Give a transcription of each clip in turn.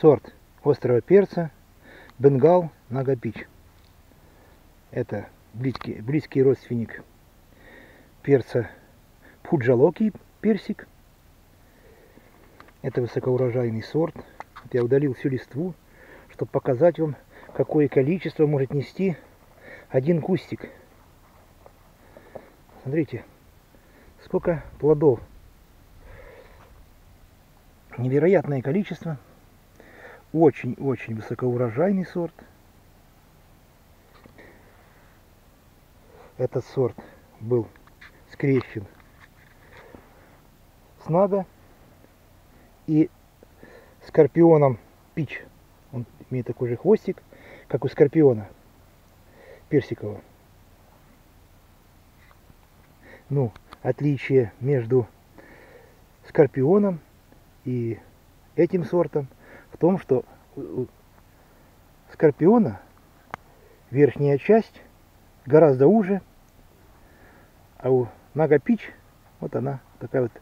сорт острого перца Бенгал Нагапич. Это близкий, близкий родственник перца Пуджалоки персик. Это высокоурожайный сорт. Вот я удалил всю листву, чтобы показать вам, какое количество может нести один кустик. Смотрите, сколько плодов. Невероятное количество. Очень-очень высокоурожайный сорт. Этот сорт был скрещен с нага и скорпионом пич. Он имеет такой же хвостик, как у скорпиона персикового. Ну, отличие между скорпионом и этим сортом в том, что у скорпиона верхняя часть гораздо уже, а у нагопич вот она такая вот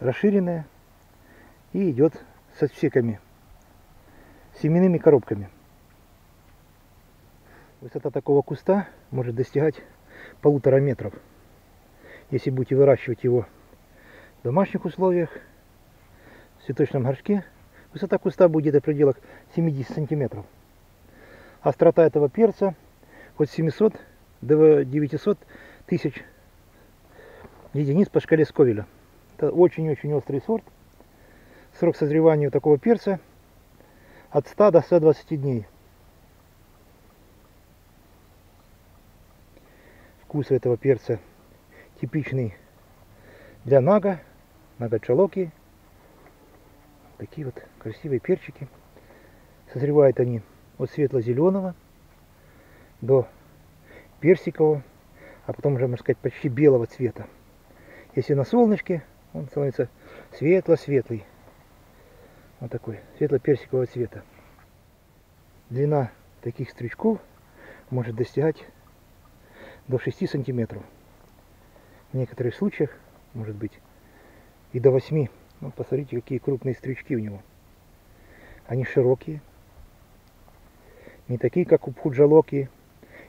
расширенная и идет со отсеками, семенными коробками. Высота такого куста может достигать полутора метров. Если будете выращивать его в домашних условиях, в цветочном горшке, высота куста будет в пределах 70 сантиметров. Острота этого перца от 700 до 900 тысяч единиц по шкале Сковеля. Это очень-очень острый сорт. Срок созревания у такого перца от 100 до 120 дней. Вкус этого перца типичный для нага, нага-чалоки. Такие вот красивые перчики. Созревают они от светло-зеленого до персикового, а потом уже, можно сказать, почти белого цвета. Если на солнышке, он становится светло-светлый. Вот такой, светло-персикового цвета. Длина таких стручков может достигать до 6 сантиметров. В некоторых случаях может быть и до 8. Ну, посмотрите, какие крупные стрючки у него. Они широкие. Не такие, как у пхуджалоки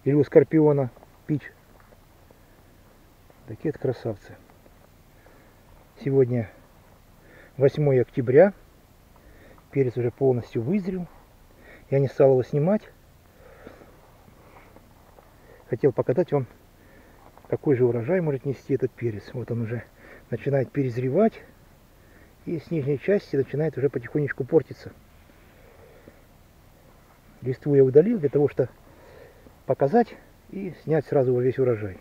или у скорпиона пич. Такие вот красавцы. Сегодня 8 октября. Перец уже полностью вызрел. Я не стал его снимать. Хотел показать вам, какой же урожай может нести этот перец. Вот он уже начинает перезревать. И с нижней части начинает уже потихонечку портиться. Листву я удалил для того, чтобы показать и снять сразу весь урожай.